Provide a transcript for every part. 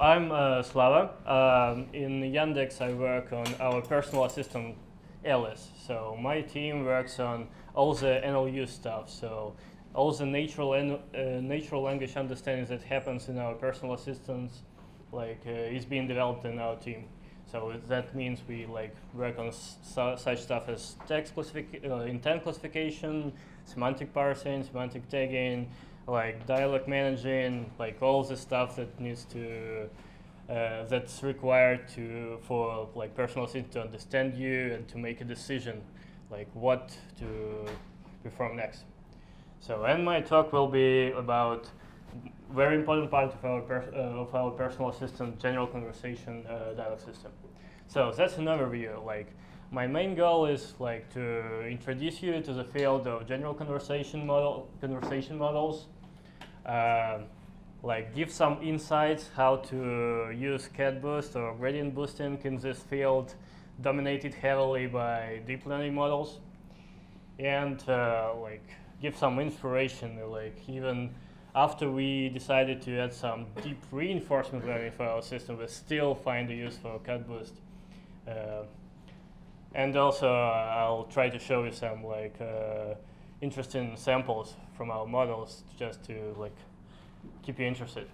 I'm uh, Slava. Um, in Yandex, I work on our personal assistant, Alice. So my team works on all the NLU stuff. So all the natural uh, natural language understanding that happens in our personal assistants, like uh, is being developed in our team. So that means we like work on su such stuff as text classification, uh, intent classification, semantic parsing, semantic tagging, like dialogue managing, like all the stuff that needs to uh, that's required to for like personal assistant to understand you and to make a decision, like what to perform next. So, and my talk will be about very important part of our uh, of our personal assistant general conversation uh, dialogue system. So that's an overview. Like my main goal is like to introduce you to the field of general conversation model conversation models. Uh, like give some insights how to use CatBoost or gradient boosting in this field dominated heavily by deep learning models and uh, like give some inspiration like even after we decided to add some deep reinforcement learning for our system we still find a use for CatBoost uh, and also uh, I'll try to show you some like uh, interesting samples from our models just to like keep you interested.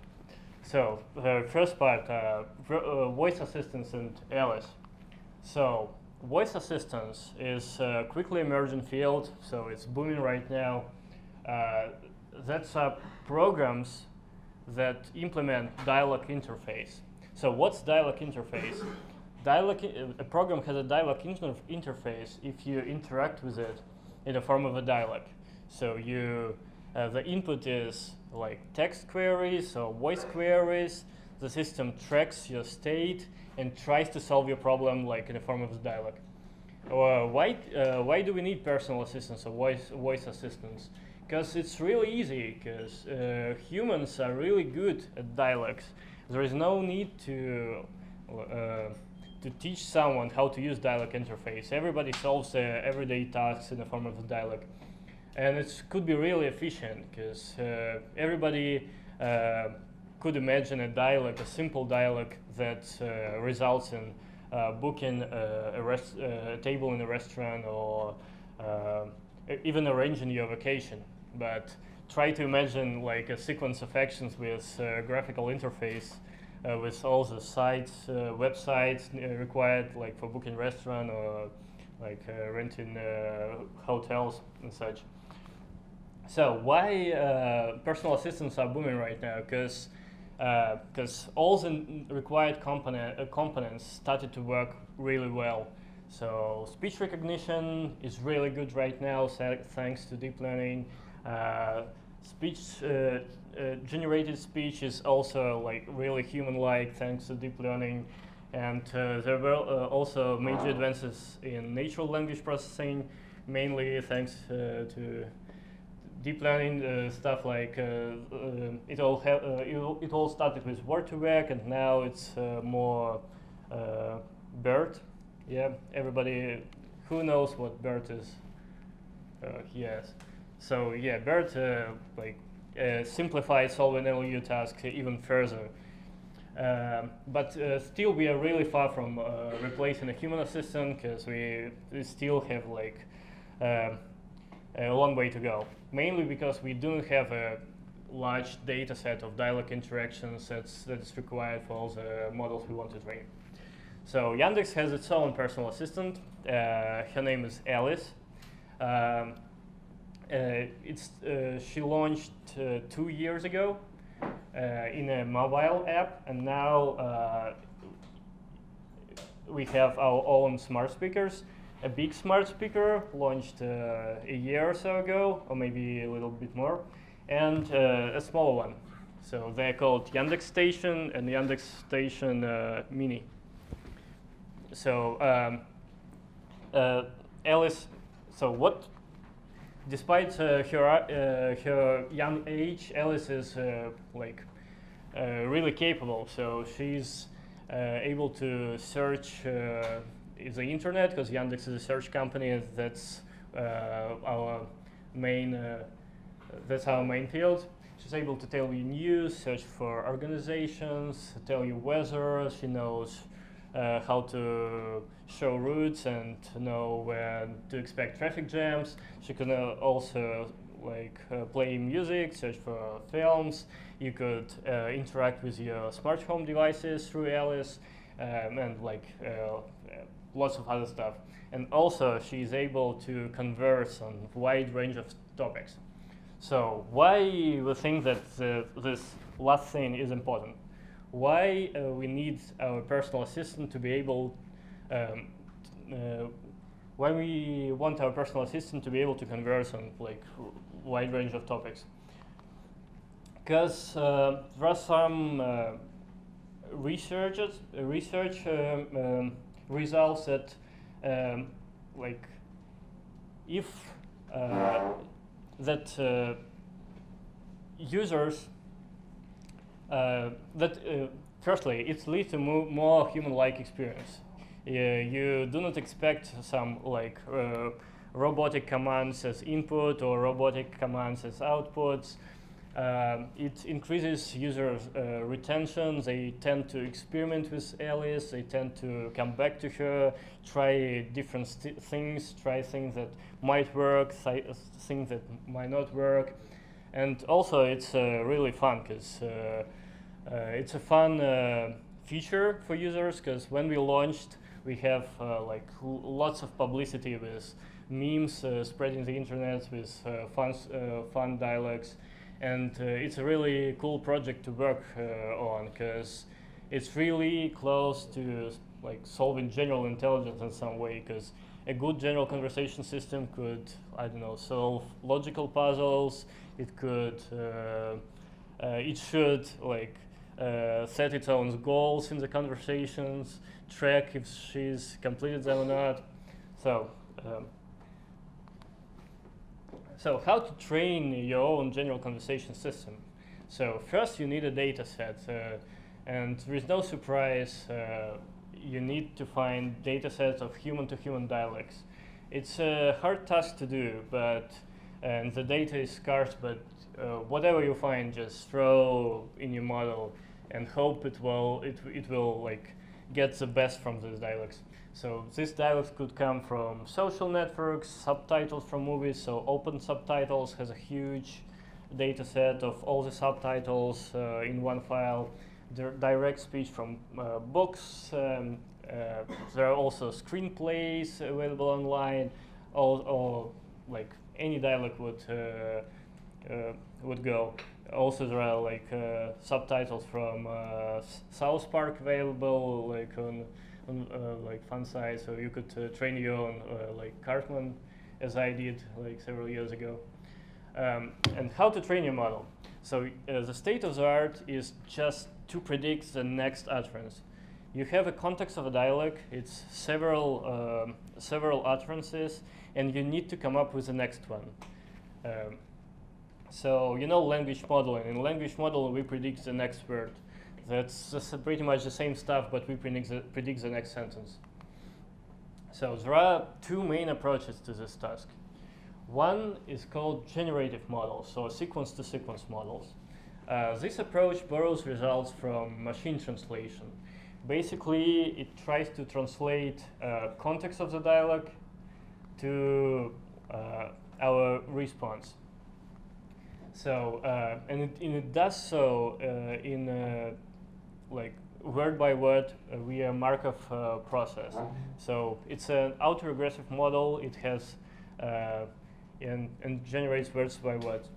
So the first part, uh, uh, voice assistance and Alice. So voice assistance is a quickly emerging field, so it's booming right now. Uh, that's uh, programs that implement dialogue interface. So what's dialogue interface? Dialogue, a program has a dialogue inter interface if you interact with it in the form of a dialogue. So you, uh, the input is like text queries or voice queries. The system tracks your state and tries to solve your problem like in the form of a dialogue. Uh, why, uh, why do we need personal assistance or voice, voice assistance? Because it's really easy, because uh, humans are really good at dialogues. There is no need to, uh, to teach someone how to use dialogue interface. Everybody solves their everyday tasks in the form of a dialogue and it could be really efficient because uh, everybody uh, could imagine a dialogue, a simple dialogue that uh, results in uh, booking a, a, a, table in a restaurant or uh, even arranging your vacation. But try to imagine like a sequence of actions with graphical interface uh, with all the sites, websites required like for booking restaurant or like renting hotels and such. So why uh, personal assistants are booming right now? Because because uh, all the required component, uh, components started to work really well. So speech recognition is really good right now thanks to deep learning. Uh, speech uh, uh, generated speech is also like really human-like thanks to deep learning. And there were also major advances in natural language processing, mainly thanks to deep learning uh, stuff like uh, uh, it all it, it, all started with Word2Vec and now it's more BERT. Yeah, everybody who knows what BERT is. yes. So yeah, BERT like uh, simplifies solving NLU tasks even further. Um, but uh, still, we are really far from uh, replacing a human assistant because we, still have like um, a long way to go mainly because we don't have a large data set of dialogue interactions that's, that's required for all the models we want to train. So Yandex has its own personal assistant. Uh, her name is Alice. Um, uh, it's, uh, she launched uh, two years ago uh, in a mobile app, and now uh, we have our own smart speakers a big smart speaker launched uh, a year or so ago, or maybe a little bit more, and uh, a smaller one. So they're called Yandex Station and Yandex Station uh, Mini. So um, uh, Alice, so what? Despite uh, her uh, her young age, Alice is like really capable. So she's able to search the internet because Yandex is a search company. That's uh, our main uh, that's our main field. she's able to tell you news, search for organizations, tell you weather. She knows uh, how to show routes and know when to expect traffic jams. She can uh, also like uh, play music, search for films. You could uh, interact with your smart home devices through Alice, um, and like uh, lots of other stuff. And also, she is able to converse on a wide range of topics. So why we think that this last thing is important? Why uh, we need our personal assistant to be able, um, uh, why we want our personal assistant to be able to converse on like wide range of topics? Because uh, there are some uh, researchers, research um, um, results that um, like if uh, that uh, users uh, that uh, firstly it leads to mo more human-like experience. you do not expect some like uh, robotic commands as input or robotic commands as outputs. Um, it increases user uh, retention. They tend to experiment with Alice. They tend to come back to her, try different things, try things that might work, things that might not work. And also, it's uh, really fun because uh, uh, it's a fun uh, feature for users because when we launched, we have uh, like lots of publicity with memes uh, spreading the internet with fun, fun dialogues. And it's a really cool project to work on because it's really close to like solving general intelligence in some way because a good general conversation system could I don't know solve logical puzzles it could uh, uh it should like uh, set its own goals in the conversations track if she's completed them or not so um, so how to train your own general conversation system? So first you need a data set, uh, and is no surprise uh, you need to find data sets of human-to-human -human dialects. It's a hard task to do, but and the data is scarce, but uh, whatever you find, just throw in your model and hope it will it, it will like get the best from these dialects. So these dialogues could come from social networks, subtitles from movies. So Open Subtitles has a huge data set of all the subtitles uh, in one file. direct speech from uh, books. Um, uh, there are also screenplays available online. Or, or like any dialogue would uh, uh, would go. Also, there are like uh, subtitles from South Park available, like on on uh, like fun side, so you could uh, train your own uh, like Cartman, as I did like several years ago. Um, and how to train your model. So the state of the art is just to predict the next utterance. You have a context of a dialogue. It's several um, several utterances, and you need to come up with the next one. Um, so you know language modeling. In language modeling, we predict the next word. That's, pretty much the same stuff, but we predict the, predict the next sentence. So there are two main approaches to this task. One is called generative models, so sequence-to-sequence -sequence models. Uh, this approach borrows results from machine translation. Basically, it tries to translate uh, context of the dialogue to uh, our response. So, uh, and it, and, it, does so uh, in like word by word uh, via Markov uh, process. So it's an autoregressive model. It has and, and generates words by word,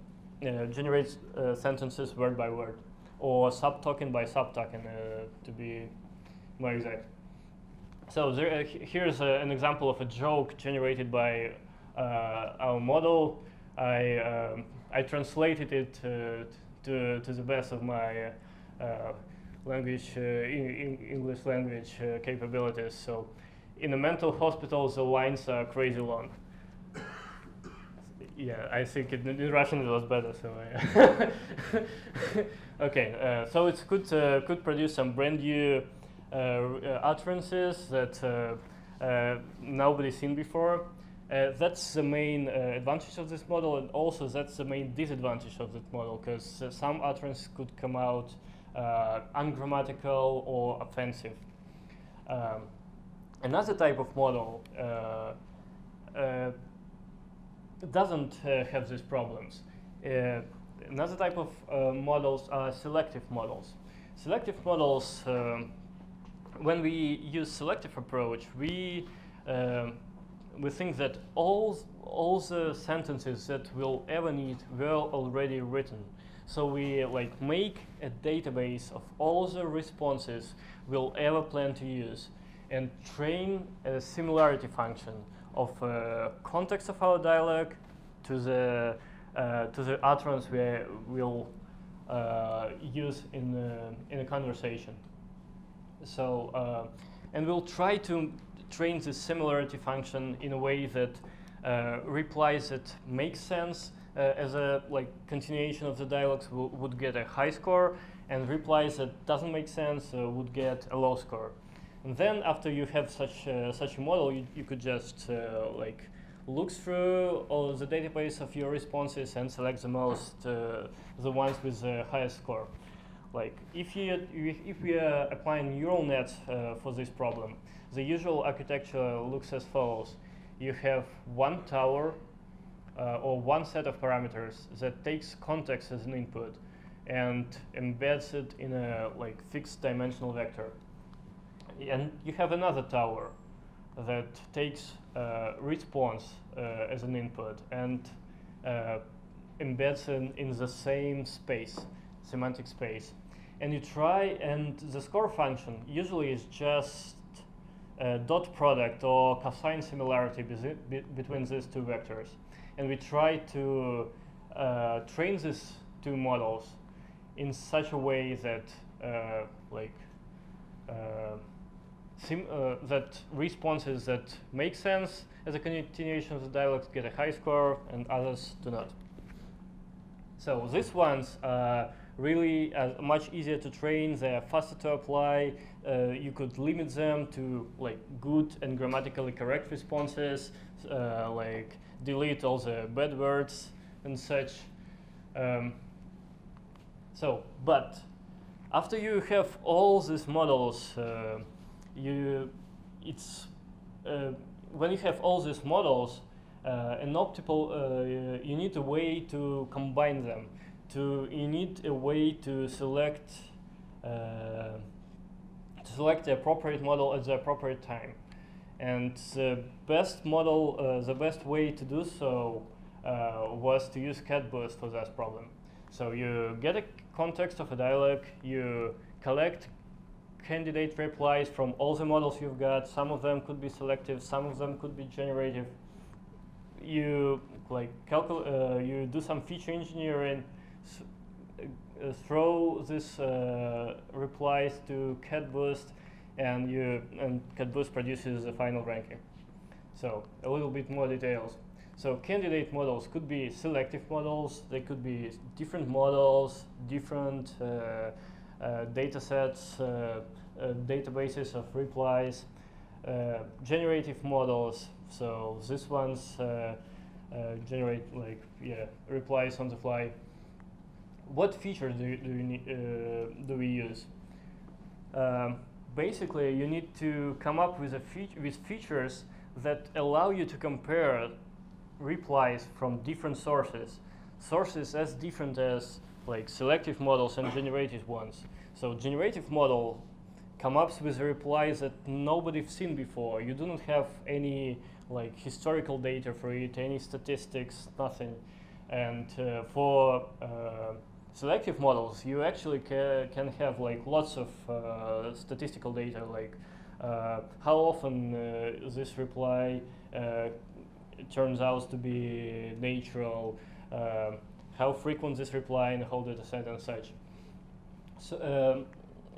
generates sentences word by word, or subtoken by subtoken uh, to be more exact. So there, here's a, an example of a joke generated by our model. I um, I translated it to to the best of my language, uh, in, in English language uh, capabilities. So in a mental hospital, the lines are crazy long. yeah, I think it, in Russian it was better. So okay, uh, so it could uh, could produce some brand new uh, utterances that uh, nobody's seen before. Uh, that's the main uh, advantage of this model, and also that's the main disadvantage of that model, because uh, some utterances could come out uh, ungrammatical or offensive. Um, another type of model uh, uh, doesn't have these problems. another type of models are selective models. Selective models, um, when we use selective approach, we um, we think that all, all the sentences that we'll ever need were already written. So we like make a database of all the responses we'll ever plan to use and train a similarity function of uh, context of our dialogue to the uh, to the utterance we will uh, use in in a conversation. So uh, and we'll try to train the similarity function in a way that uh, replies that make sense uh, as a like continuation of the dialogues would get a high score, and replies that doesn't make sense uh, would get a low score. And then after you have such uh, such a model, you, you could just uh, like look through all the database of your responses and select the most the ones with the highest score. Like if you if we are applying neural nets for this problem, the usual architecture looks as follows. You have one tower uh, or one set of parameters that takes context as an input and embeds it in a like fixed dimensional vector. And you have another tower that takes uh, response uh, as an input and uh, embeds in, in the same space, semantic space. And you try, and the score function usually is just uh, dot product or cosine similarity be between these two vectors. And we try to uh, train these two models in such a way that uh, like uh, uh, that responses that make sense as a continuation of the dialogues get a high score and others do not. So these ones really uh, much easier to train, they're faster to apply, uh, you could limit them to like good and grammatically correct responses, uh, like delete all the bad words and such. Um, so, but after you have all these models, uh, you it's uh, when you have all these models, uh, an optimal you need a way to combine them to you need a way to select uh, to select the appropriate model at the appropriate time. And the best model, uh, the best way to do so uh, was to use CatBoost for that problem. So you get a context of a dialogue, you collect candidate replies from all the models you've got. Some of them could be selective, some of them could be generative. You like calculate, uh, you do some feature engineering, throw this uh, replies to CatBoost, and you and CatBoost produces the final ranking. So a little bit more details. So candidate models could be selective models. They could be different models, different uh, uh, data sets, uh, uh databases of replies, generative models. So these ones generate like yeah replies on the fly what features do, do, you need, uh, do we use? Um, basically, you need to come up with, a fe with features that allow you to compare replies from different sources. Sources as different as like selective models and generative ones. So generative model come up with replies that nobody's seen before. You do not have any like historical data for it, any statistics, nothing. And uh, for uh, selective models, you actually ca can have like lots of uh, statistical data, like uh, how often uh, this reply uh, turns out to be natural, uh, how frequent this reply in the whole data set and such. So, um,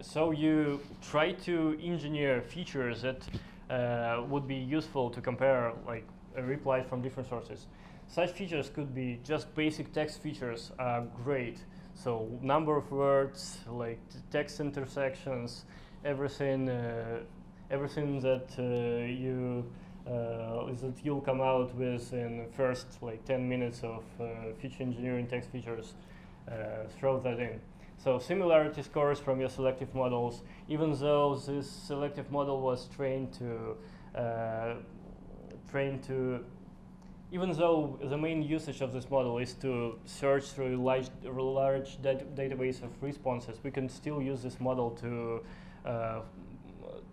so you try to engineer features that uh, would be useful to compare like a reply from different sources. Such features could be just basic text features are great. So number of words, like text intersections, everything, uh, everything that uh, you uh, that you'll come out with in the first like 10 minutes of uh, feature engineering text features, uh, throw that in. So similarity scores from your selective models, even though this selective model was trained to uh, trained to even though the main usage of this model is to search through large, large dat database of responses, we can still use this model to uh,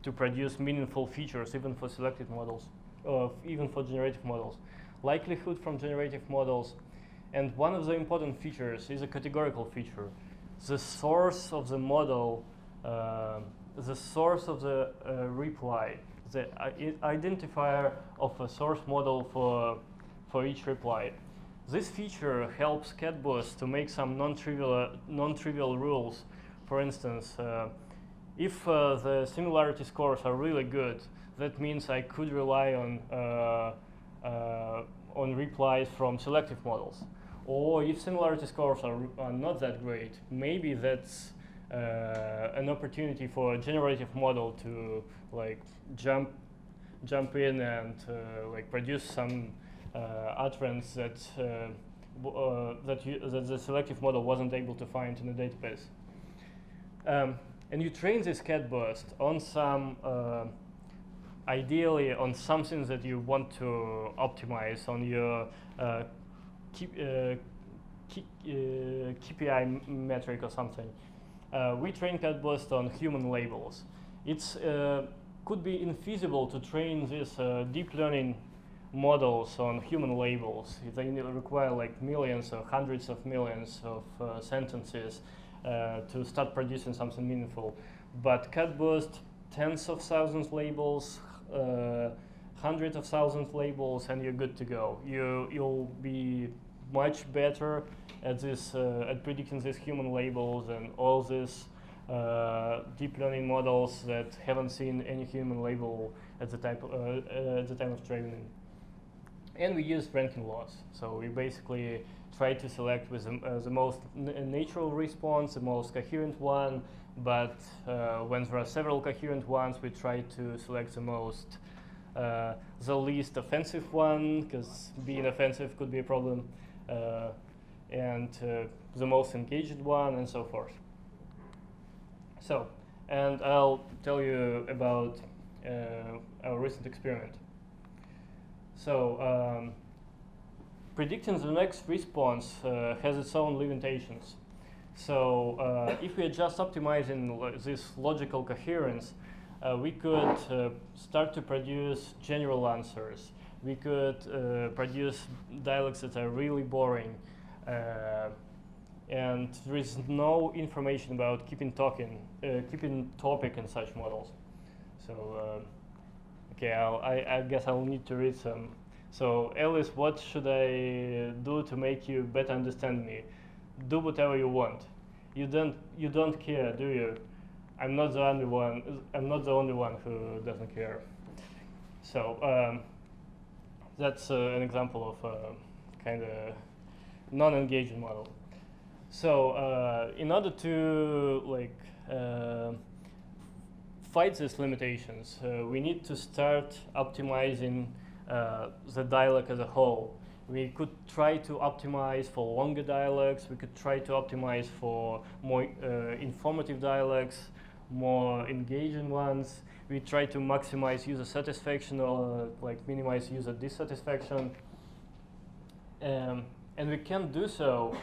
to produce meaningful features even for selected models, uh, even for generative models. Likelihood from generative models, and one of the important features is a categorical feature. The source of the model, uh, the source of the uh, reply, the identifier of a source model for for each reply. This feature helps CatBoost to make some non-trivial non-trivial rules. For instance, uh, if uh, the similarity scores are really good, that means I could rely on uh, uh on replies from selective models. Or if similarity scores are, are not that great, maybe that's uh, an opportunity for a generative model to like jump jump in and uh, like produce some utterance that uh, uh, that, you, that the selective model wasn't able to find in the database. Um, and you train this CatBoost on some, ideally on something that you want to optimize on your keep, keep, KPI metric or something. Uh, we train CatBoost on human labels. It uh, could be infeasible to train this uh, deep learning models on human labels. They require like millions or hundreds of millions of uh, sentences uh, to start producing something meaningful. But CatBoost, tens of thousands labels, uh, hundreds of thousands labels, and you're good to go. You you'll be much better at this uh, at predicting these human labels and all these uh, deep learning models that haven't seen any human label at the time uh, at the time of training and we use ranking loss. So we basically try to select with the, uh, the most natural response, the most coherent one, but uh, when there are several coherent ones, we try to select the most, uh, the least offensive one, because being offensive could be a problem, uh, and uh, the most engaged one, and so forth. So, and I'll tell you about uh, our recent experiment. So um, predicting the next response uh, has its own limitations. So uh, if we are just optimizing this logical coherence, uh, we could uh, start to produce general answers. We could uh, produce dialogues that are really boring. Uh, and there is no information about keeping talking, keeping topic in such models. So Okay, I, I guess I'll need to read some. So, Alice, what should I do to make you better understand me? Do whatever you want. You don't, you don't care, do you? I'm not the only one. I'm not the only one who doesn't care. So um, that's uh, an example of a kind of non-engaging model. So uh, in order to like uh, fight these limitations, uh, we need to start optimizing uh, the dialogue as a whole. We could try to optimize for longer dialogues. We could try to optimize for more uh, informative dialogues, more engaging ones. We try to maximize user satisfaction or like minimize user dissatisfaction. Um, and we can do so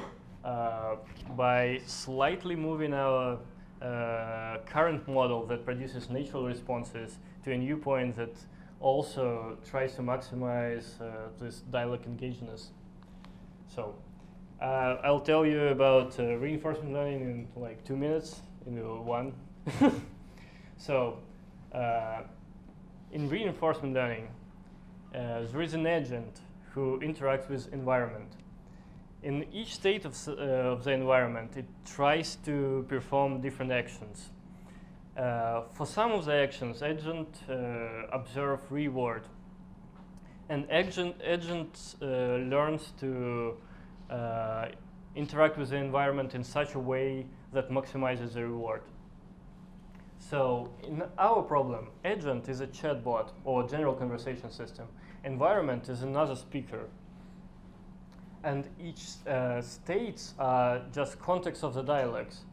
uh, by slightly moving our uh, current model that produces natural responses to a new point that also tries to maximize uh, this dialogue engageness. So uh, I'll tell you about uh, reinforcement learning in like two minutes, in one. so uh, in reinforcement learning, there is an agent who interacts with environment in each state of, uh, of the environment, it tries to perform different actions. Uh, for some of the actions, agent uh, observe reward, and agent, agent uh, learns to uh, interact with the environment in such a way that maximizes the reward. So in our problem, agent is a chatbot or general conversation system. Environment is another speaker. And each uh, states are just context of the dialects.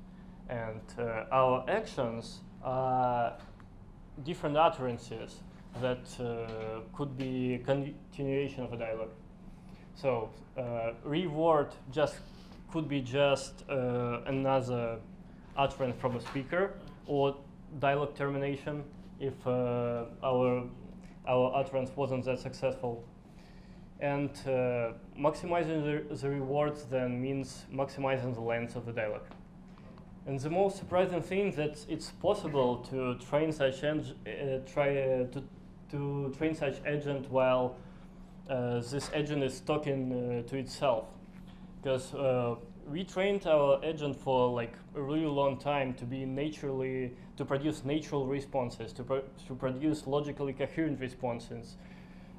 And uh, our actions are different utterances that uh, could be continuation of a dialogue. So uh, reward just could be just uh, another utterance from a speaker or dialogue termination if uh, our our utterance wasn't that successful. And uh, maximizing the, the rewards then means maximizing the length of the dialogue. And the most surprising thing that it's possible to train such uh, try uh, to to train such agent while uh, this agent is talking uh, to itself, because uh, we trained our agent for like a really long time to be naturally to produce natural responses to, pro to produce logically coherent responses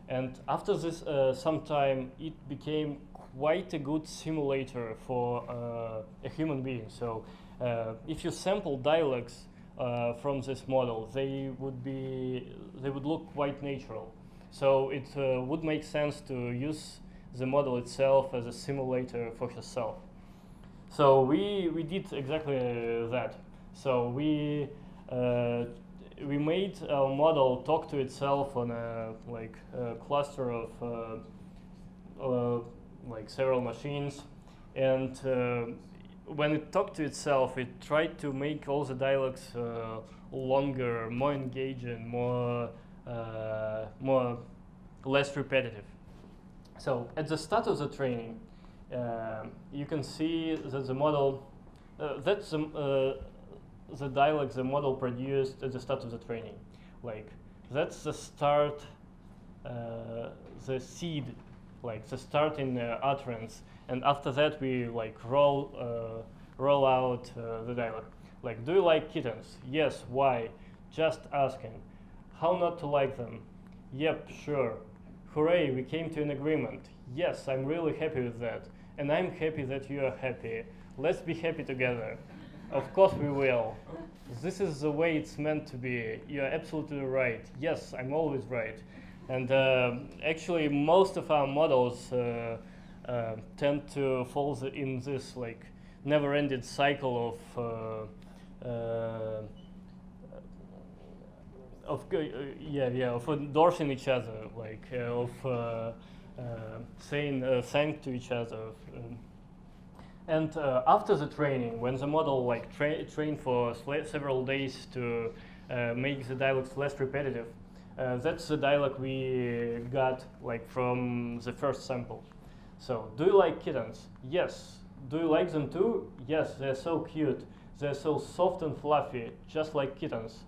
and after this uh, some time it became quite a good simulator for uh, a human being. So uh, if you sample dialogues uh, from this model they would be they would look quite natural. So it uh, would make sense to use the model itself as a simulator for yourself. So we, we did exactly uh, that. So we, we made our model talk to itself on a like a cluster of uh, uh like several machines, and uh, when it talked to itself, it tried to make all the dialogues uh, longer, more engaging, more more less repetitive. So at the start of the training, you can see that the model, that's the, the dialog the model produced at the start of the training. Like, that's the start, uh, the seed, like the starting uh, utterance. And after that, we like roll, uh, roll out uh, the dialog. Like, do you like kittens? Yes, why? Just asking. How not to like them? Yep, sure. Hooray, we came to an agreement. Yes, I'm really happy with that and I'm happy that you are happy. Let's be happy together. Of course we will. This is the way it's meant to be. You're absolutely right. Yes, I'm always right. And uh, actually, most of our models uh, uh, tend to fall in this like never-ending cycle of uh, uh, of uh, yeah yeah of endorsing each other, like of saying thank to each other. Um, and uh, after the training, when the model like tra trained for several days to make the dialogues less repetitive, that's the dialogue we got like from the first sample. So, do you like kittens? Yes. Do you like them too? Yes, they're so cute. They're so soft and fluffy, just like kittens.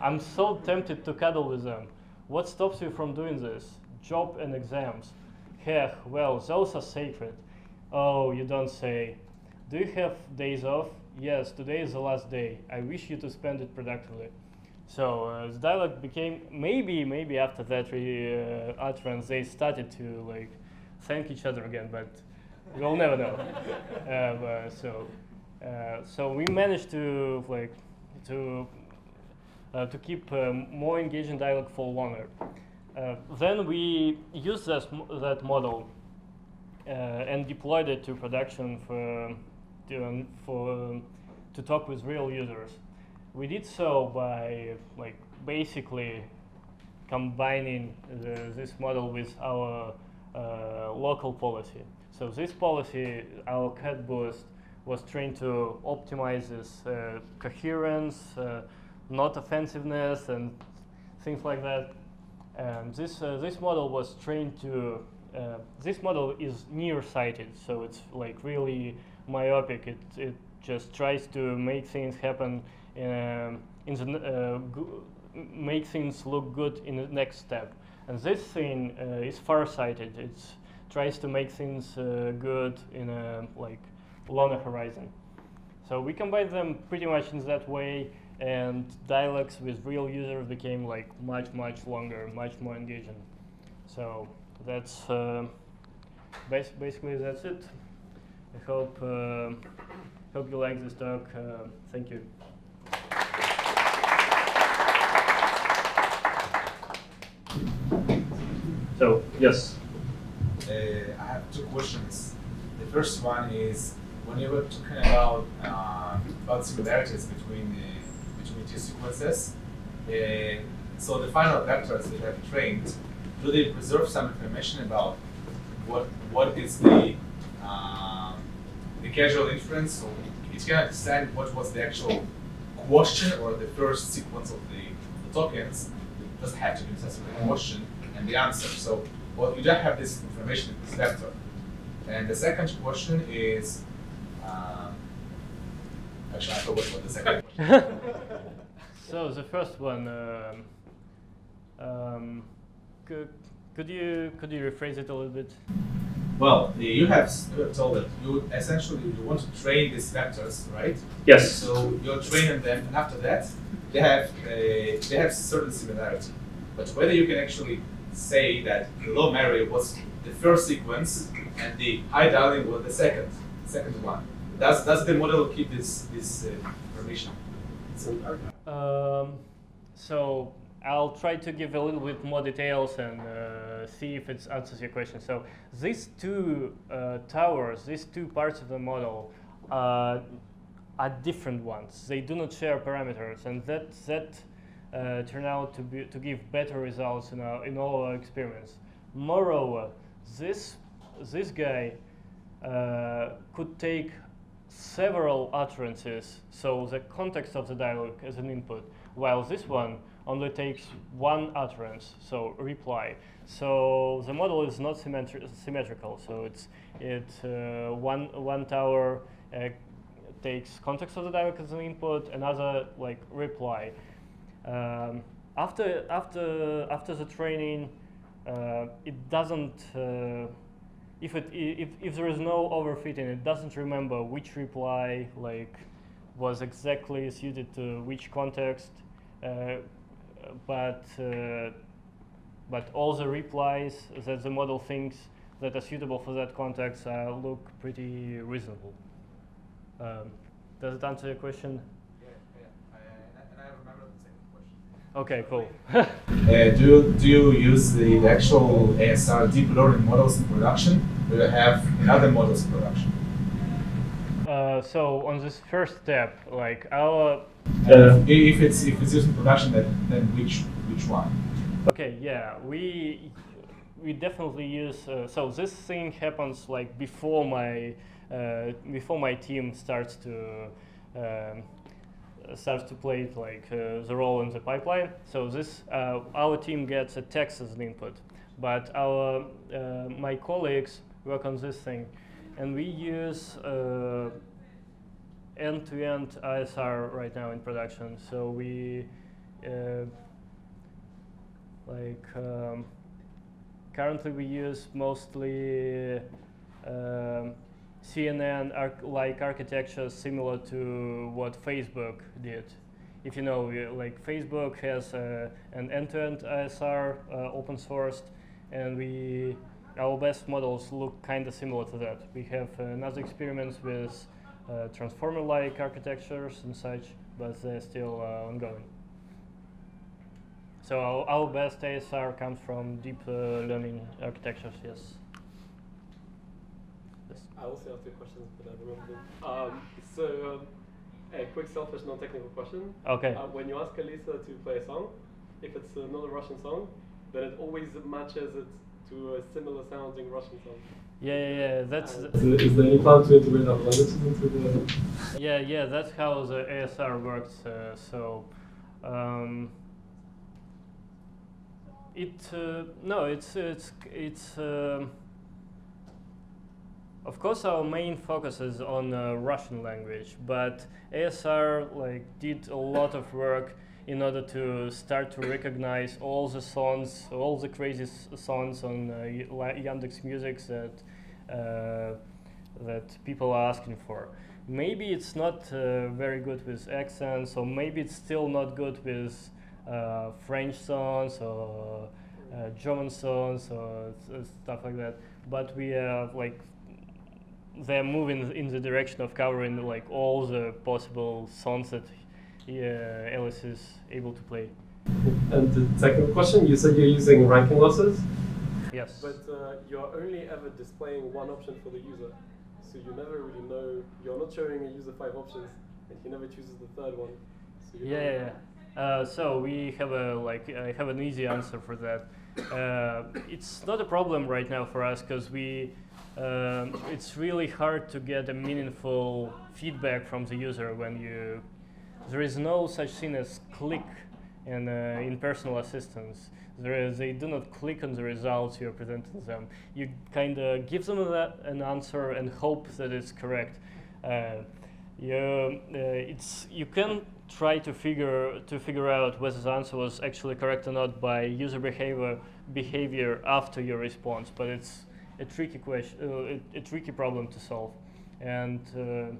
I'm so tempted to cuddle with them. What stops you from doing this? Job and exams. Heh, well, those are sacred. Oh, you don't say. Do you have days off? Yes, today is the last day. I wish you to spend it productively. So uh, the dialogue became maybe maybe after that re, uh, utterance they started to like thank each other again, but we'll never know. uh, so uh, so we managed to like to uh, to keep um, more engaging dialogue for longer. Uh, then we used that, that model uh, and deployed it to production for, to, for, to talk with real users. We did so by like basically combining the, this model with our uh, local policy. So this policy, our CatBoost, was trained to optimize this uh, coherence, uh, not offensiveness, and things like that. Um, this, uh, this model was trained to, uh, this model is nearsighted, so it's like really myopic. It, it just tries to make things happen in, um, in the, uh, make things look good in the next step. And this thing uh, is farsighted. It tries to make things uh, good in a like longer horizon. So we combine them pretty much in that way and dialogues with real users became like much much longer much more engaging so that's uh, bas basically that's it. I hope uh, hope you like this talk. Uh, thank you. So yes. Uh, I have two questions. The first one is when you were talking about uh, about similarities between uh, between two sequences. so the final vectors that I've trained do they preserve some information about what what is the uh, the causal inference? So it's it can understand what was the actual question or the first sequence of the, the tokens. It doesn't have to be necessarily the question and the answer. So well, you don't have this information in this vector. And the second question is, um, actually, I forgot what the second question. so the first one, um, um, could, could you could you rephrase it a little bit? Well, you have told that you essentially you want to train these vectors, right? Yes. So you're training them, and after that, they have a, they have certain similarity. But whether you can actually say that the low Mary was the first sequence and the high Darling was the second, second one. Does, does the model keep this, this uh, information? Um, so I'll try to give a little bit more details and uh, see if it answers your question. So these two uh, towers, these two parts of the model uh, are different ones. They do not share parameters, and that that uh, turn out to be to give better results in our in all our experiments. Moreover, this this guy uh, could take several utterances, so the context of the dialogue as an input, while this one only takes one utterance, so reply. So the model is not symmetri symmetrical. So it's it uh, one one tower uh, takes context of the dialogue as an input, another like reply. Um, after after after the training, uh, it doesn't. Uh, if it if if there is no overfitting, it doesn't remember which reply like was exactly suited to which context. But uh, but all the replies that the model thinks that are suitable for that context uh, look pretty reasonable. Um, does it answer your question? Yeah, yeah. I, and I remember the second question. Okay, cool. uh, do, you, do you use the, the actual ASR deep learning models in production? Do you have other models in production? Uh, so on this first step, like our uh, if it's if it's used in production, then then which which one? Okay, yeah, we we definitely use. Uh, so this thing happens like before my uh, before my team starts to. Um, starts to play like uh, the role in the pipeline. So this uh, our team gets a text as an input, but our uh, my colleagues work on this thing, and we use end-to-end ASR right now in production. So we uh, like um, currently we use mostly um, CNN arch like architecture similar to what Facebook did. If you know, like Facebook has uh, an end-to-end ASR uh, open sourced, and we our best models look kind of similar to that. We have another experiments with uh, transformer-like architectures and such, but they're still uh, ongoing. So our, our, best ASR comes from deep uh, learning architectures, yes. yes. I also have two questions, but I remember them. Um, so, um, a quick selfish non-technical question. Okay. Uh, when you ask Elisa to play a song, if it's uh, not a Russian song, then it always matches it to a similar sounding Russian song. Yeah, yeah, yeah. That's. Uh, is, is, there any plan to integrate languages into the? Yeah, yeah. That's how the ASR works. Uh, so, um, it uh, no, it's it's it's. Um, of course, our main focus is on uh, Russian language, but ASR like did a lot of work in order to start to recognize all the songs, all the crazy songs on uh, Yandex Music that uh, that people are asking for. Maybe it's not uh, very good with accents, or maybe it's still not good with uh, French songs or uh, German songs or stuff like that. But we are like they're moving in the direction of covering like all the possible songs that uh, Alice is able to play. And the second question, you said you're using ranking losses. Yes. But uh, you're only ever displaying one option for the user. So you never really know, you're not showing a user five options, and he never chooses the third one. So you Yeah, yeah. Uh, so we have a like I have an easy answer for that. Uh, it's not a problem right now for us because we um, it's really hard to get a meaningful feedback from the user when you there is no such thing as click in uh, in personal assistants. They do not click on the results you're presenting them. You kind of give them that, an answer and hope that it's correct. Uh, you, uh, it's you can try to figure to figure out whether the answer was actually correct or not by user behavior behavior after your response, but it's a tricky question, uh, a, a tricky problem to solve. And uh,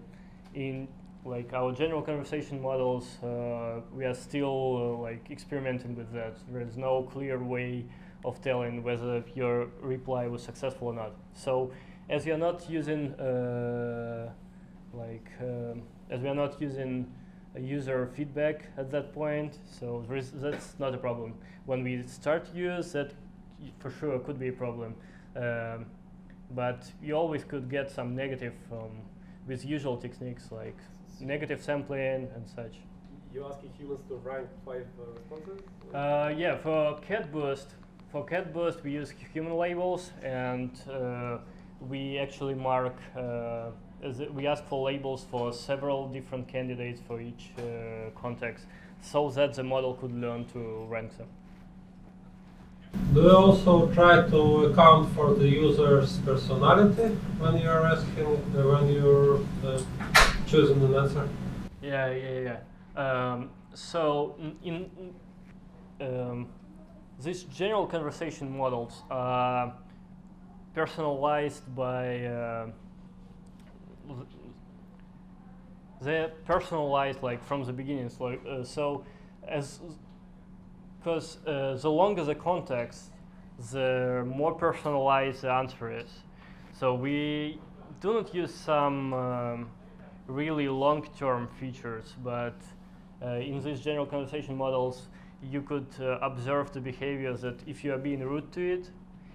in like our general conversation models, uh, we are still uh, like experimenting with that. There is no clear way of telling whether your reply was successful or not. So as we are not using uh, like um, as we are not using user feedback at that point, so that's not a problem. When we start use that, for sure could be a problem. Um, but you always could get some negative um, with usual techniques like negative sampling and such. You're asking humans to rank five uh, responses? Uh, yeah, for CatBoost, for CatBoost we use human labels and uh, we actually mark. Uh, as we ask for labels for several different candidates for each uh, context, so that the model could learn to rank them. Do you also try to account for the user's personality when you're asking, uh, when you're choosing an answer? Yeah, yeah, yeah. Um, so in um, these general conversation models are personalized by uh, they're personalized like from the beginning. So, uh, so as because uh, the longer the context, the more personalized the answer is. So we do not use some um, really long-term features, but uh, in these general conversation models, you could uh, observe the behavior that if you are being rude to it,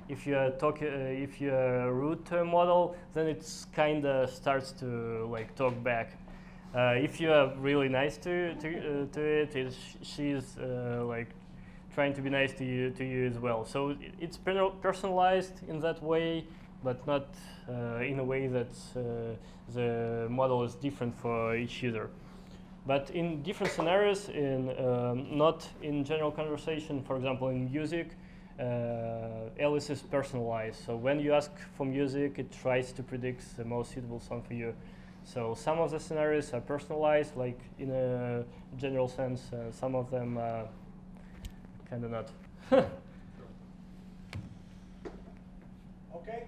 if you are talk, uh, if you are rude to a model, then it's kind of starts to like talk back. Uh, if you are really nice to to, uh, to it, it's, she's uh, like trying to be nice to you to you as well. So it, it's per- personalized in that way, but not uh, in a way that uh, the model is different for each user. But in different scenarios, in um, not in general conversation, for example, in music, uh, Alice is personalized. So when you ask for music, it tries to predict the most suitable song for you. So some of the scenarios are personalized, like in a general sense. Uh, some of them are kind of not. Okay,